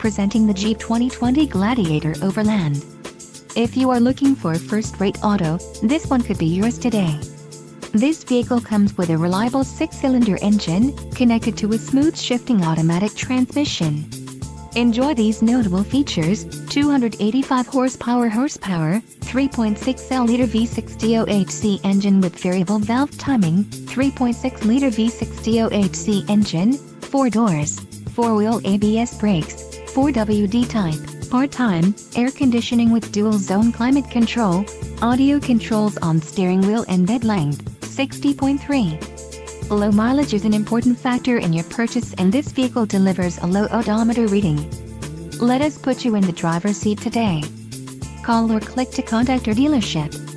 presenting the Jeep 2020 Gladiator Overland. If you are looking for a first-rate auto, this one could be yours today. This vehicle comes with a reliable six-cylinder engine, connected to a smooth shifting automatic transmission. Enjoy these notable features, 285 horsepower horsepower, 3.6L V6 DOHC engine with variable valve timing, 3.6-liter V6 DOHC engine, 4 doors, 4-wheel ABS brakes, 4WD type, part-time, air conditioning with dual-zone climate control, audio controls on steering wheel and bed length, 60.3. Low mileage is an important factor in your purchase and this vehicle delivers a low odometer reading. Let us put you in the driver's seat today. Call or click to contact our dealership.